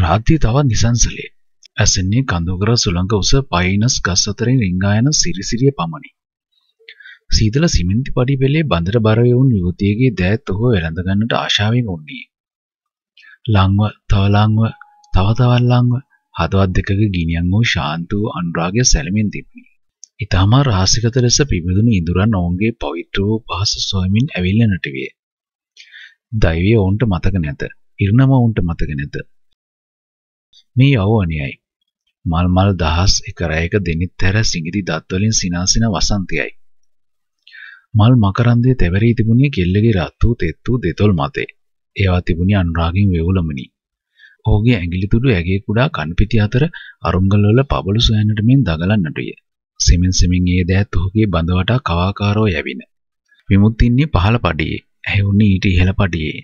රාත්‍රී තවත් නිසංසලේ. ඇසෙන්නේ කඳුකර සුළඟ උස පයිනස් ගස් අතරින් රිංගා යන සිරිසිරිය පමණි. සීතල සිමෙන්ති පඩි පෙළේ බඳට බර වුන් යුවතියගේ දෑත් ඔහු වෙළඳ ගන්නට ආශාවෙන් උන්නේ. ලංව තව ලංව තව තවත් ලංව හදවත් දෙකක ගිනියන් වූ ශාන්ත වූ අනුරාගය සැලමින් තිබුණි. ඊටම රහසිගත ලෙස පිබිදුණු ඉඳුරන් ඔවුන්ගේ පවිත්‍ර වූ පහස සොයමින් ඇවිල්ලනට විය. දෛවය ඔවුන්ට මතක නැත. ඉරණම ඔවුන්ට මතක නැත. මේ යෞවනයයි. මල් මල් දහස් එක රැයක දෙනිත් හැර සිඟිති දත්වලින් සිනාසින වසන්තයයි. මල් මකරන්දය තැවරී තිබුණේ කෙල්ලගේ රත් වූ තෙත් වූ දෙතොල් මතේ. ඒවා තිබුණේ අනුරාගින් වෙවුලමනි. ඔහුගේ ඇඟිලි තුඩු ඇගේ කුඩා කන්පිටි අතර අරුංගල් වල පබළු සොයන්නට මෙන් දගලන්නට විය. සෙමින් සෙමින් ඒ දෑත් ඔහුගේ බඳ වටා කවාකාරව යැවින. විමුක්තින්නේ පහළ පඩියේ, ඇහැවුන්නේ ඊට ඉහළ පඩියේ.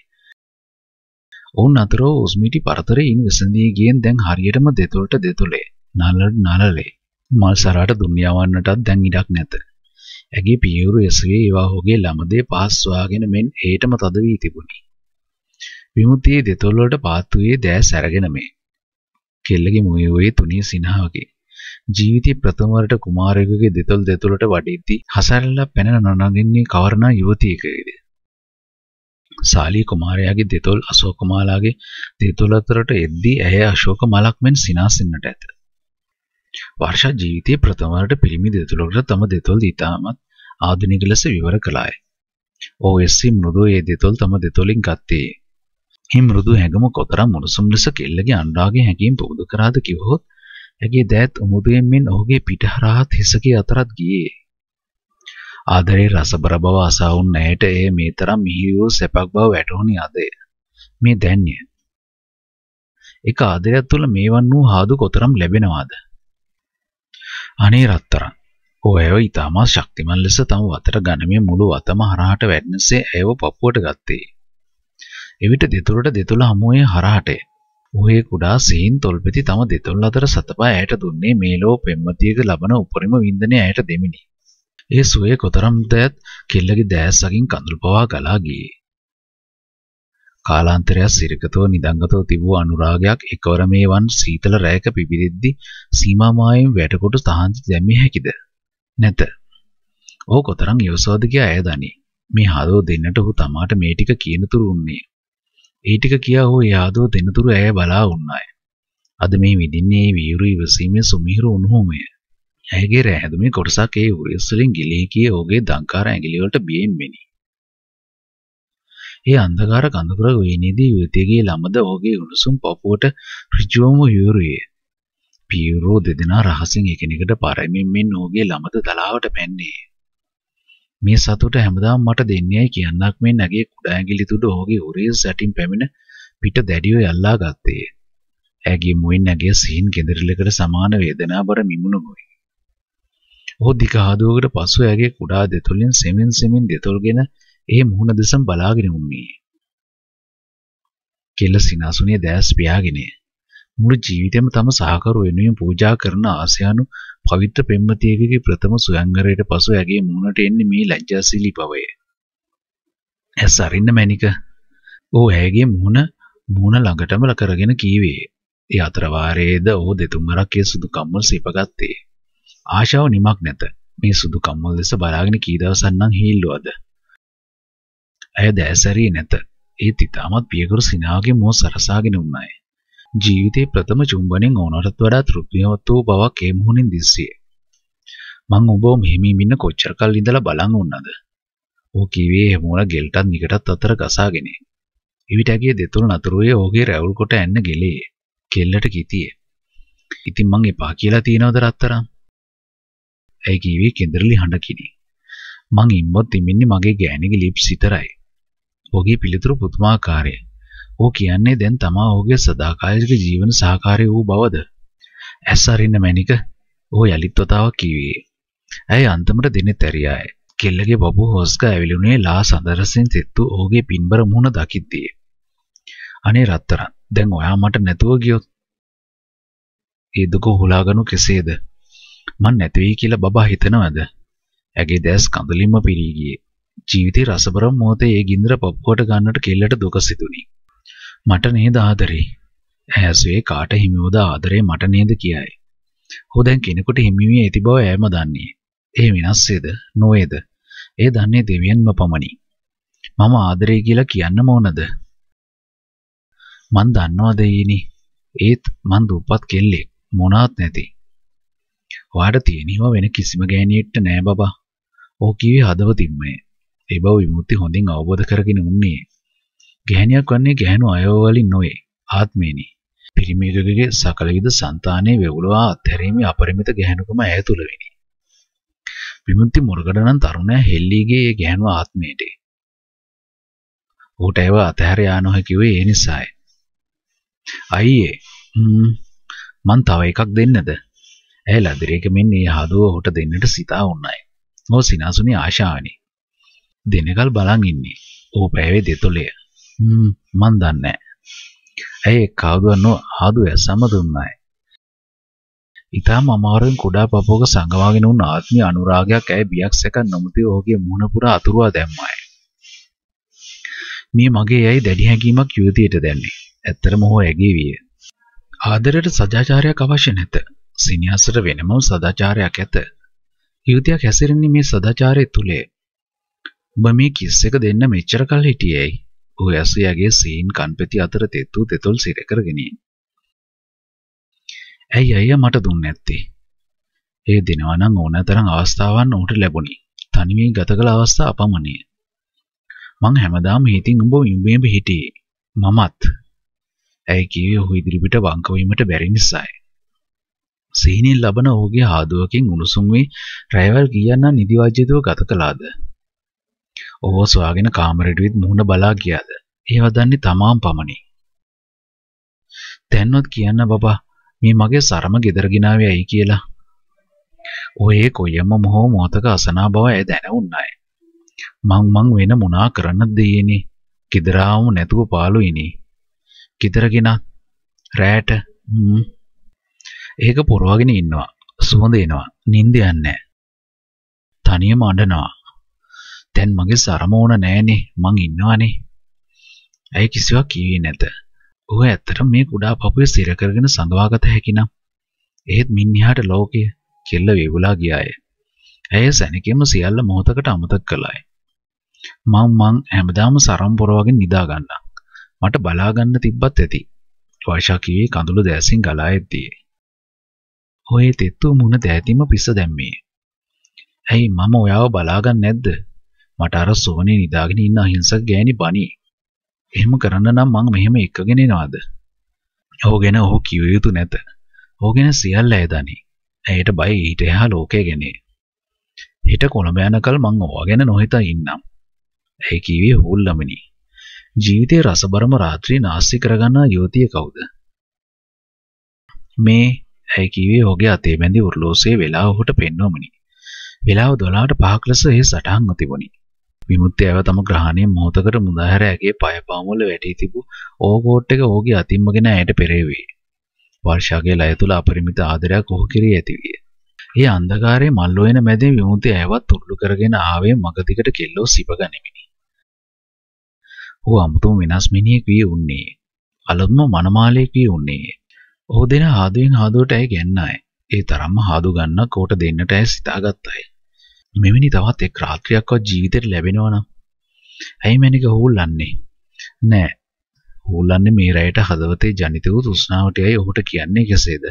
ඔවුන් අතර උස්මිටි පරතරයෙන් විසඳී ගියෙන් දැන් හරියටම දෙතොලට දෙතොලේ, නලට නලලේ. මල් සරාට දුන් යවන්නටත් දැන් ඉඩක් නැත. ඇගේ පියවරු එසවේ ඒවා ඔහුගේ ළමදේ පාස්වාගෙන මෙන් ඒටම තද වී තිබුණි. විමුතියේ දෙතොල් වලට පාත්තුවේ දෑස් අරගෙන මේ. කෙල්ලගේ මුවේ තුනී සිනහවකි. ජීවිතයේ ප්‍රථම වරට කුමාරයෙකුගේ දෙතොල් දෙතොලට වඩිද්දී හසරලා පැන නොනගින්නේ කවරනා යුවතියකද? සාලී කුමාරයාගේ දෙතොල් අශෝක මාලාගේ දෙතොල අතරට එද්දී ඇය අශෝක මලක් මෙන් සිනාසෙන්නට ඇත. වර්ෂා ජීවිතයේ ප්‍රථම වරට පිරිමි දෙතොලකට තම දෙතොල් ඊටමත් ආධුනික ලෙස විවර කළාය. OSC මෘදු ඒ දෙතොල් තම දෙතොලින් ගත්තේ. මේ මෘදු හැඟම කොතරම් මුණුසුම් ලෙස කෙල්ලගේ අඬාගේ හැඟීම් පුරුදු කරාද කිව්වොත් ඇගේ දෑත් උමුදුයෙන් මෙන් ඔහුගේ පිටහරහත් හිසකේ අතරත් ගියේ. ආදරේ රසබර බව අසවුන් නැයට එය මේ තරම් මිහි වූ සැපක් බව වැටහුණි අදය. මේ දැන්ය. එක ආදරයක් තුළ මේවන් වූ හාදු කොතරම් ලැබෙනවාද? අනේ රත්තරන්. ඔයව ඊටමා ශක්තිමත් ලෙස තම වතර ගණමේ මුළු වතම හරහට වැටෙනසේ ඇයව පපුවට ගත්තේ. එවිට දෙතුරට දෙතුල හමුවේ හරහටය. ඔහේ කුඩා සීන් තොල්පෙති තම දෙතුල් අතර සතපා ඇයට දුන්නේ මේ ලෝ පෙම්මතියක ලබන උපරිම වින්දනය ඇයට දෙමිනි. ඒ සුවේ කොතරම් දෑත් කෙල්ලගේ දෑස්සකින් කඳුළු පවා ගලා ගියේ. කාලාන්තරයක් සිරකතව නිදංගතව තිබූ අනුරාගයක් එකවර මේ වන් සීතල රැයක පිබිදෙද්දි සීමාමායෙන් වැටකොට තහන්ති දැමිය හැකිද? නැත. ඕ කොතරම් යොසවද කියා ඇය දනි. මේ හදෝ දෙන්නට ඔහු තමාට මේ ටික කියනතුරු උන්නේ. ඒ ටික කියා ඔහු යාදෝ දෙනතුරු ඇය බලා උන්නාය. අද මේ විදින්නේ වීරු ඉවසීමේ සුමිහිරු උණුහුමය. ඇයගේ රැහැදුමේ කොටසක් ඒ උරස් වලින් ගිලී ගියේ ඔහුගේ දංකාර ඇඟිලි වලට බියෙන් මෙනි. ඒ අන්ධකාර කඳුකර වේනේදී යුවතියගේ ළමද ඔහුගේ උණුසුම් පපුවට ඍජුවම යුරුයේ. පියවරෝ දෙදෙනා රහසින් එකිනෙකට පරමින් මෙන් ඔහුගේ ළමද තලාවට පැන්නේ. මේ සතුට හැමදාම මට දෙන්නේයි කියන්නක් මෙන් නැගේ කුඩා ඇඟිලි තුඩ ඔහුගේ උරේ සැටින් පැමිණ පිට දැඩිව යල්ලා ගත්තේ. ඇගේ මුවින් නැගේ සීන් කෙඳිරිලකට සමාන වේදනාබර මිමුණුයි. ඔහු දිගහදුවකට පසු ඇගේ කුඩා දෙතොලින් සෙමින් සෙමින් දෙතොල්ගෙන ඒ මුහුණ දෙසම බලාගෙන උන්නේ. කෙල්ල සිනාසුනේ දැස් පියාගෙන මුළු ජීවිතේම තම සහකරු වෙනුවෙන් පූජා කරන ආසයානු පවිත්‍ර පෙම්වතියකගේ ප්‍රථම සුවංගරයට පසු ඇගේ මුහුණට එන්නේ මේ ලැජ්ජාශීලී බවය. ඇස් අරින්න මැනික. ඔහු ඇයගේ මුහුණ මුහුණ ළඟටම කරගෙන කීවේ. ඒ අතර වාරයේද ඔහු දෙතුන් වරක් ඒ සුදු කම්මල් සිපගත්තේ. ආශාව නිමක් නැත. මේ සුදු කම්මල් දෙස බලාගෙන කී දවසක් නම් හීල්ලුවද. ඇය දැසරියේ නැත. ඒ තිතාමත් පියකරු සිනාගේ මොහ සරසාගෙන උන්නාය. ජීවිතේ ප්‍රථම චුම්බණයෙන් ඕනටත් වඩා තෘප්තිමත් වූ බවක් ඒ මුහුණින් දිස්සියේ. මං ඔබව මෙහෙමින් ඉන්න කොච්චර කල් ඉඳලා බලන් උන්නද? ඕ කිව්වේ හැමෝල ගෙල්ටත් නිකටත් අතර ගසාගෙන. එවිට ඇගේ දෙතුන නතරුවේ ඕගේ රැවුල් කොට ඇන්න ගෙලේ. කෙල්ලට කිතියේ. ඉතින් මං එපා කියලා තියනවද රත්තරන්? ඇයි කිව්වේ කෙඳිරලි හඬකිනි. මං ඉම්මොත් ඉමින්නේ මගේ ගෑණිගේ ලිප්ස් විතරයි. ඔහුගේ පිළිතුරු පුදුමාකාරයි. ඔහු කියන්නේ දැන් තමා ඔහුගේ සදාකාලික ජීවන සහකාරී වූ බවද? ඇස් අරින්න මැනික. ඔහු යලිත් වතාවක් කිව්වේ. ඇයි අන්තිමට දිනෙත් ඇරියාය. කෙල්ලගේ බබු හොස්ක ඇවිලුනේ ලා සඳරසින් තෙත්තු ඔහුගේ පින්බර මුහුණ දකිද්දී. අනේ රත්තරන් දැන් ඔයා මට නැතුව ගියොත් ඒ දුක හුලාගනු කෙසේද? මං නැති වෙයි කියලා බබා හිතනවද? ඇගේ දැස් කඳුලින්ම පිරී ගියේ. ජීවිතේ රසබරම් මොහොතේ ඒ ගින්දර පපුවට ගන්නට කෙල්ලට දුක සිතුනි. මට නේද ආදරේ. ඇහැසුවේ කාට හිමිවද ආදරේ මට නේද කියයි. ඔහු දැන් කෙනෙකුට හිමි වී ඇති බව ඈම දන්නේ. ඒ විනාශයේද නොවේද? ඒ දන්නේ දෙවියන්ම පමණි. මම ආදරේ කියලා කියන්නම ඕනද? මන් දන්නවා දෙයිනි. ඒත් මන් දුප්පත් කෙල්ලෙක් මොනාත් නැති. ඔයාට තියෙනව වෙන කිසිම ගෑණියෙක්ට නෑ බබා. ඔහු කිව්වේ හදවතින්මය. ඒ බව විමුක්ති හොඳින් අවබෝධ කරගෙන උන්නේ. ගැහණියක් වන්නේ ගැහණු අයව වලින් නොවේ ආත්මේනි. පිරිමියෙකුගේ සකල විද సంతානයේ වෙවුලවා අත්හැරීමේ අපරිමිත ගැහණුකම ඇය තුල වෙනි. විමුක්ති මුරගඩනම් තරුණයා හෙල්ලීගේ ඒ ගැහණු ආත්මයට. ඌට ඒව අතහැර යා නොහැකිවේ ඒ නිසායි. අයියේ මන් තව එකක් දෙන්නද? ඇය ලදරේක මෙන්න ඒ හදුව ඔහුට දෙන්නට සිතා උන්නයි. ඔහු සිනාසුනි ආශාවනි. දෙනකල් බලන් ඉන්නේ. ඌ පැවේ දෙතොලේ. හ්ම් මන් දන්නේ ඇයි කවුරුවන්නෝ ආදු ඇසම දුන්නයි. ඊටම අමාරුවෙන් කුඩා පපුවක සංගවාගෙන වුණ ආත්මීය අනුරාගයක් ඇය බියක් සැක නොමැති ඔහුගේ මුහුණ පුරා අතුරුවා දැම්මයි. මේ මගේ ඇයි දැඩි හැඟීමක් යුවතියට දැන්නේ. ඇත්තටම ඔහු ඇගේ විය. ආදරයට සදාචාරයක් අවශ්‍ය නැත. සිනියාසට වෙනම සදාචාරයක් ඇත. යුවතියක් හැසිරෙන්නේ මේ සදාචාරය තුලේ. ඔබ මේ කිස් එක දෙන්න මෙච්චර කල් හිටියේයි. ඔහු ඇසියාගේ සීන් කන්පෙති අතර තෙත්තු තෙතොල් සිර කරගෙන ඇයි අයියා මට දුන්නේ නැත්තේ? ඒ දිනවා නම් ඕනතරම් අවස්ථාවන් උන්ට ලැබුණි. තනිවී ගත කළ අවස්ථා අපමණය. මං හැමදාම හිතින් උඹ ඉඹේම හිටියේ. මමත්. ඇයි කිව්වේ ඔහු ඉදිරිපිට වංක වීමට බැරි නිසායි. සීනින් ලබන ඔහුගේ ආදුවකින් උණුසුම් වී රැයවල් කියන්න නිදිවජ්‍යතුව ගත කළාද? ඔහුව සොයාගෙන කාමරයට විත් මුහුණ බලා ගියාද? ඒව දන්නේ තමාම් පමණි. දැන්වත් කියන්න බබා මේ මගේ සරම ගෙදර ගෙනාවේ ඇයි කියලා. ඔය කොයම මොහොම මොතක අසනා බව ඇය දැන උන්නයි. මං මං වෙන මොනා කරන්නද දෙයනේ. ගෙදරාවම නැතුව පාළුයිනේ. ගෙදරගෙන රෑට ඒක පොරවගෙන ඉන්නවා. සුවඳ එනවා. නිින්ද යන්නේ තනියම අඬනවා. දැන් මගේ සරම ඕන නෑනේ. මං ඉන්නවනේ. ඇයි කිසිවක් කිව්වේ නැත. ඔහු ඇත්තට මේ කුඩා පපුවේ සිර කරගෙන සඟවාගත හැකි නම් එහෙත් මිනිහාට ලෝකය කෙල්ල වේවුලා ගියාය. ඇය සැනකෙම සියල්ල මොහොතකට අමතක කළාය. මං මං හැමදාම සරම් පොරවගෙන නිදා ගන්නම්. මට බලා ගන්න තිබ්බත් ඇති. වර්ෂා කිව්වේ කඳුළු දැසින් ගලා එද්දී. ඔය තෙත්තු මුණ දෑතිම පිස්ස දැම්මේ. ඇයි මම ඔයාව බලා ගන්න නැද්ද? මට අර සෝනේ නිදාගෙන ඉන්න අහිංසක ගෑණි බණී. එහෙම කරන්න නම් මං මෙහෙම එක්කගෙන එනවාද? ඔහු ගැන ඔහු කිව යුතු නැත. ඔහු ගැන සියල්ල ඇදනි. ඇයට බය ඊට එහා ලෝකය ගැන. හිට කොළඹ යනකල් මං ඕවා ගැන නොහිතා ඉන්නම්. ඇයි කිව්වේ හුල්ලමනි. ජීවිතේ රසබරම රාත්‍රී නාස්ති කරගන්න යුවතිය කවුද? මේ ඇයි කිව්වේ ඔහුගේ අතේ බැඳි උර්ලෝසයේ වෙලාව ඔහුට පෙන්වමනි. වෙලාව 12ට 5ක ලෙස ඒ සටහන්ව තිබුණි. විමුක්තිය ඇව තම ග්‍රහණය මොහොතකට මුදාහැර ඇගේ පය පාමුවල වැටී තිබූ ඕකෝට් එක ඔහුගේ අතින්මගෙන ඇයට පෙරේවි. වර්ෂාගේ ලය තුල අපරිමිත ආදරයක් ඔහු කෙරෙහි ඇති විය. ඒ අන්ධකාරයේ මල් හොයන මැදින් විමුක්තිය ඇවත් උරුළු කරගෙන ආවේ මගදිකට කෙල්ලෝ සිප ගනිමිනි. ඔහු අමුතුම වෙනස් මිනිහෙක් වී උන්නේ. අලුත්ම මනමාලයෙක් වී උන්නේ. ඔහු දෙන ආදුවෙන් ආදුවට ඇය ගැන්නාය. ඒ තරම්ම ආදු ගන්නක් කොට දෙන්නට ඇය සිතාගත්තයි. මෙවැනි තවත් එක් රාත්‍රියක්වත් ජීවිතේට ලැබෙනවා නම් ඇයි මැනික හූල්ලන්නේ නෑ හූල්ලන්නේ මේ රැයට හදවතේ ජනිත වූ තෘෂ්ණාවටයි ඔහුට කියන්නේ කෙසේද